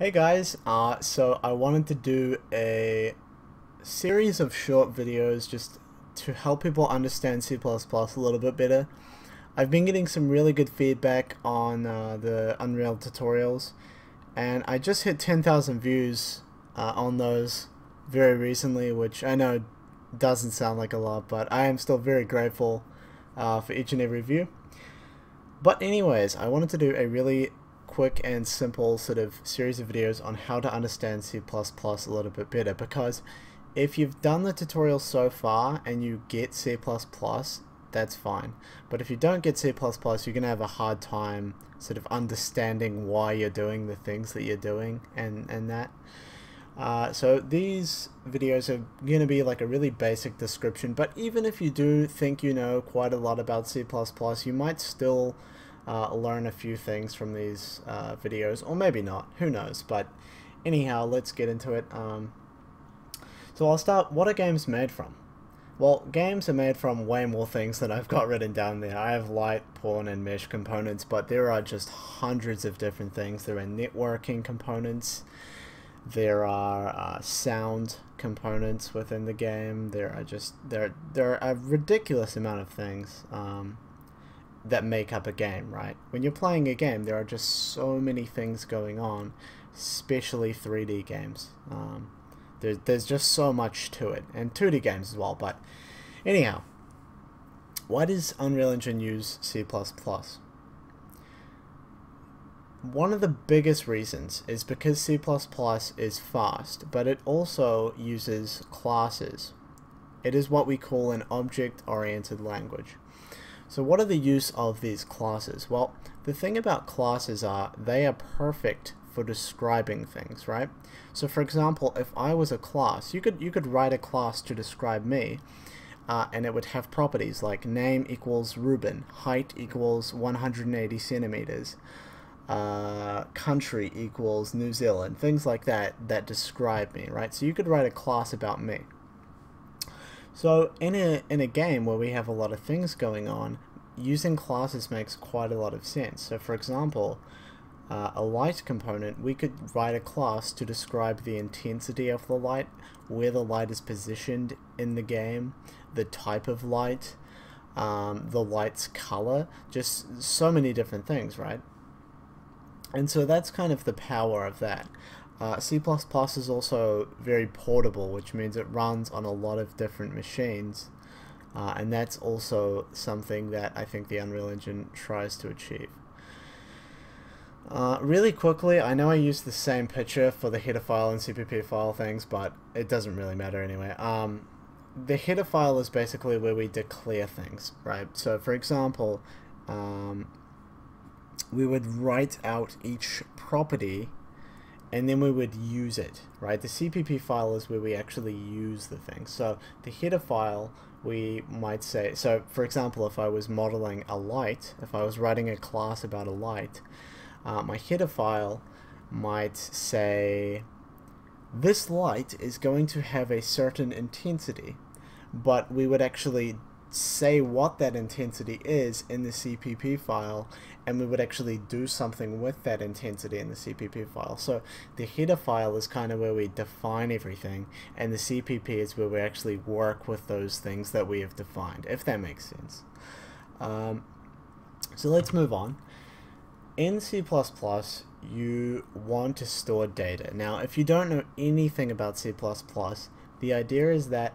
Hey guys, uh, so I wanted to do a series of short videos just to help people understand C++ a little bit better. I've been getting some really good feedback on uh, the Unreal tutorials and I just hit 10,000 views uh, on those very recently which I know doesn't sound like a lot but I am still very grateful uh, for each and every view. But anyways, I wanted to do a really quick and simple sort of series of videos on how to understand C++ a little bit better because if you've done the tutorial so far and you get C++, that's fine. But if you don't get C++, you're going to have a hard time sort of understanding why you're doing the things that you're doing and, and that. Uh, so these videos are going to be like a really basic description, but even if you do think you know quite a lot about C++, you might still uh, learn a few things from these uh, videos, or maybe not, who knows, but anyhow, let's get into it. Um, so I'll start, what are games made from? Well, games are made from way more things than I've got written down there. I have light, pawn, and mesh components, but there are just hundreds of different things. There are networking components, there are uh, sound components within the game, there are just, there, there are a ridiculous amount of things. Um, that make up a game, right? When you're playing a game, there are just so many things going on, especially 3D games. Um, there's, there's just so much to it, and 2D games as well, but anyhow, why does Unreal Engine use C++? One of the biggest reasons is because C++ is fast, but it also uses classes. It is what we call an object-oriented language. So what are the use of these classes? Well, the thing about classes are they are perfect for describing things, right? So for example, if I was a class, you could you could write a class to describe me, uh, and it would have properties like name equals Ruben, height equals 180 centimeters, uh, country equals New Zealand, things like that that describe me, right? So you could write a class about me. So in a, in a game where we have a lot of things going on, using classes makes quite a lot of sense. So for example, uh, a light component, we could write a class to describe the intensity of the light, where the light is positioned in the game, the type of light, um, the light's color, just so many different things, right? And so that's kind of the power of that. Uh, C++ is also very portable, which means it runs on a lot of different machines, uh, and that's also something that I think the Unreal Engine tries to achieve. Uh, really quickly, I know I used the same picture for the header file and CPP file things, but it doesn't really matter anyway. Um, the header file is basically where we declare things, right? So for example, um, we would write out each property and then we would use it, right? The CPP file is where we actually use the thing. So the header file, we might say, so for example, if I was modeling a light, if I was writing a class about a light, uh, my header file might say, this light is going to have a certain intensity, but we would actually say what that intensity is in the CPP file and we would actually do something with that intensity in the CPP file. So the header file is kind of where we define everything and the CPP is where we actually work with those things that we have defined, if that makes sense. Um, so let's move on. In C++, you want to store data. Now, if you don't know anything about C++, the idea is that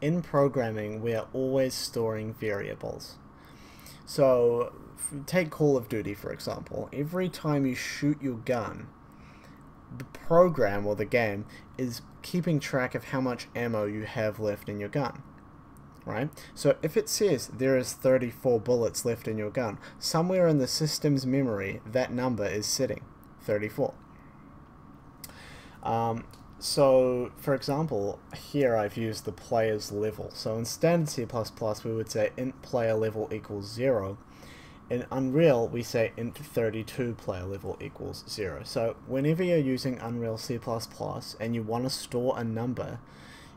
in programming, we are always storing variables. So, take Call of Duty for example. Every time you shoot your gun, the program or the game is keeping track of how much ammo you have left in your gun. Right? So if it says there is 34 bullets left in your gun, somewhere in the system's memory that number is sitting, 34. Um, so, for example, here I've used the player's level. So in standard C++, we would say int player level equals 0. In Unreal, we say int 32 player level equals 0. So whenever you're using Unreal C++ and you want to store a number,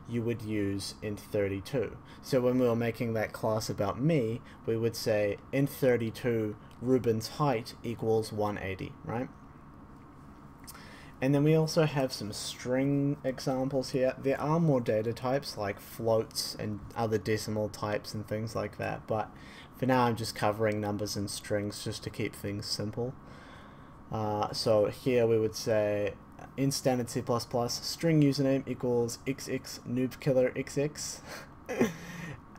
you would use int 32. So when we were making that class about me, we would say int 32 Ruben's height equals 180, right? And then we also have some string examples here. There are more data types like floats and other decimal types and things like that, but for now I'm just covering numbers and strings just to keep things simple. Uh, so here we would say in standard C++, string username equals xx noobkiller xx.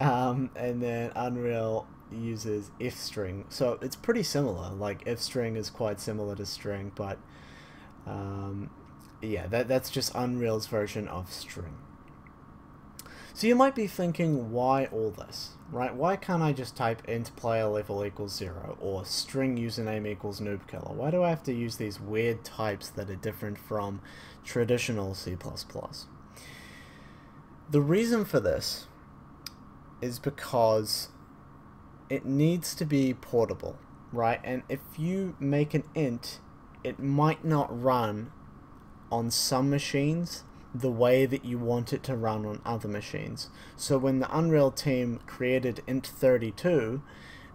um, and then Unreal uses FString. So it's pretty similar. Like FString is quite similar to string, but um, yeah, that, that's just Unreal's version of string. So you might be thinking, why all this, right? Why can't I just type int player level equals zero or string username equals noobkiller? Why do I have to use these weird types that are different from traditional C++? The reason for this is because it needs to be portable, right? And if you make an int, it might not run on some machines the way that you want it to run on other machines. So when the Unreal team created int32,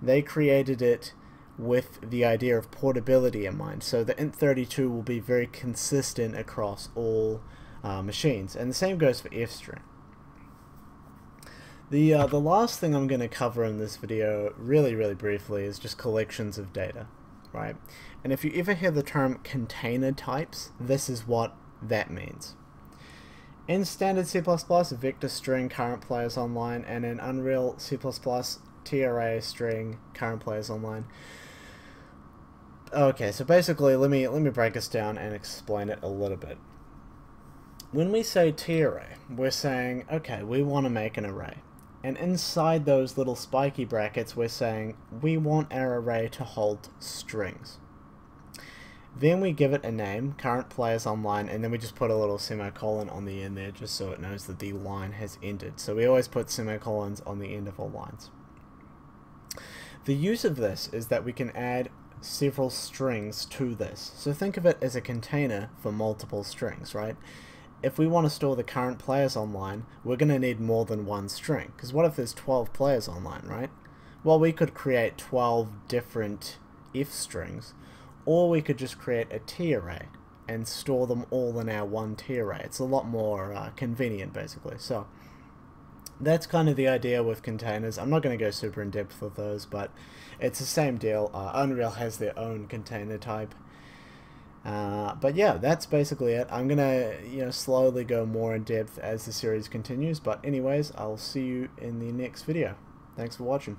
they created it with the idea of portability in mind. So the int32 will be very consistent across all uh, machines. And the same goes for fstring. The, uh, the last thing I'm going to cover in this video, really, really briefly, is just collections of data, right? And if you ever hear the term container types, this is what that means. In standard C++, vector string current players online, and in Unreal C++ TArray string current players online. Okay, so basically, let me let me break this down and explain it a little bit. When we say TArray, we're saying, okay, we want to make an array. And inside those little spiky brackets, we're saying we want our array to hold strings. Then we give it a name, current players online, and then we just put a little semicolon on the end there just so it knows that the line has ended. So we always put semicolons on the end of all lines. The use of this is that we can add several strings to this. So think of it as a container for multiple strings, right? If we want to store the current players online, we're going to need more than one string. Because what if there's 12 players online, right? Well, we could create 12 different FStrings or we could just create a TArray and store them all in our one TArray. It's a lot more uh, convenient basically. So that's kind of the idea with containers. I'm not going to go super in depth with those, but it's the same deal. Uh, Unreal has their own container type. Uh, but yeah, that's basically it. I'm gonna you know slowly go more in depth as the series continues. But anyways, I'll see you in the next video. Thanks for watching.